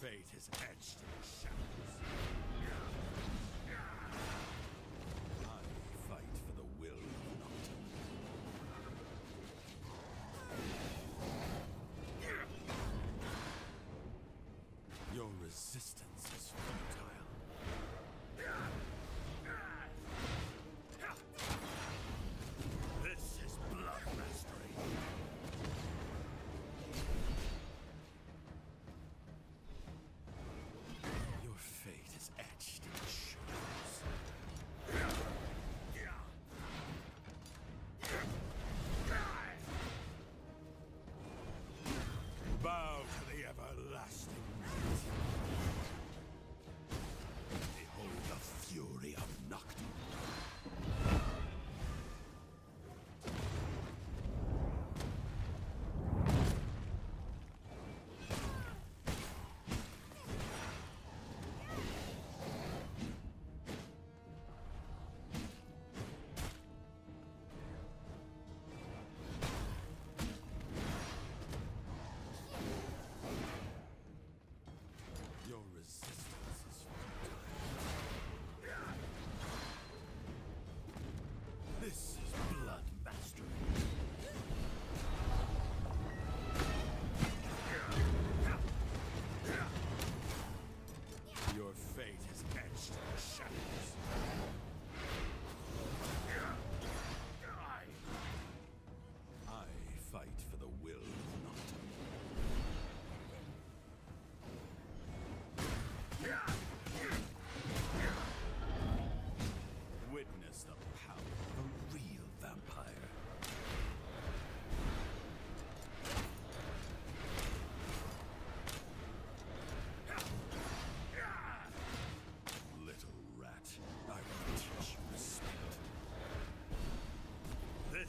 fate is etched in shadows. I fight for the will of an. Your resistance.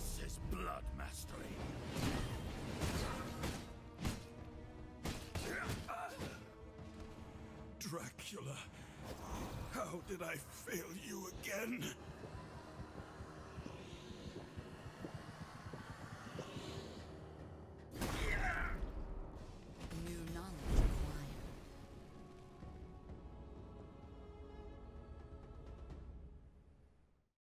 This is blood mastery. Dracula, how did I fail you again?